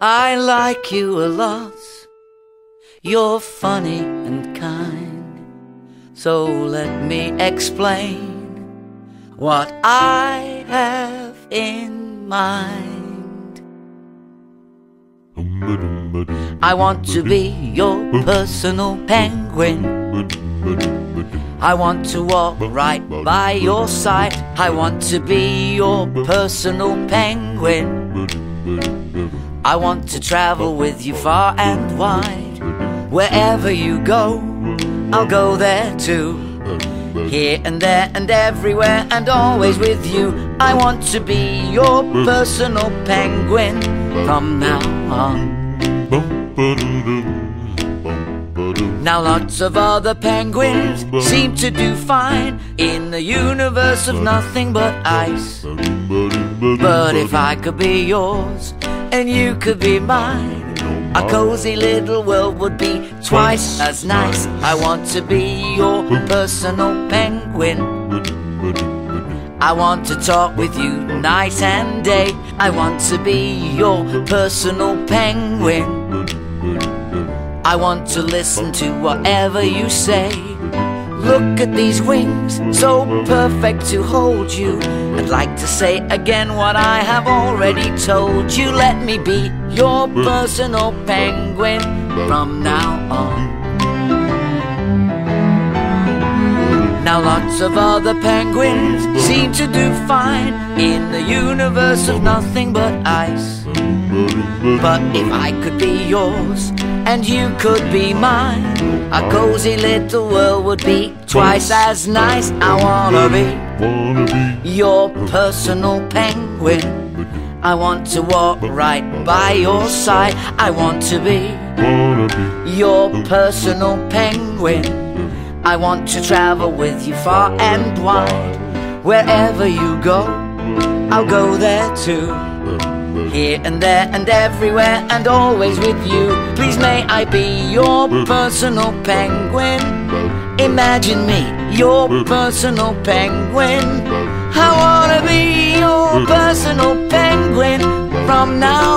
I like you a lot. You're funny and kind. So let me explain what I have in mind. I want to be your personal penguin. I want to walk right by your side. I want to be your personal penguin. I want to travel with you far and wide. Wherever you go, I'll go there too. Here and there and everywhere and always with you. I want to be your personal penguin from now on. Now lots of other penguins seem to do fine in the universe of nothing but ice. But if I could be yours and you could be mine, a cozy little world would be twice as nice. I want to be your personal penguin. I want to talk with you night and day. I want to be your personal penguin. I want to listen to whatever you say. Look at these wings, so perfect to hold you. I'd like to say again what I have already told you. Let me be your personal penguin from now on. Now lots of other penguins seem to do fine in the universe of nothing but ice. But if I could be yours and you could be mine, a cozy little world would be twice as nice. I wanna be your personal penguin. I want to walk right by your side. I want to be your personal penguin. I want to travel with you far and wide. Wherever you go, I'll go there too. Here and there and everywhere and always with you. Please may I be your personal penguin. Imagine me, your personal penguin. I wanna be your personal penguin from now.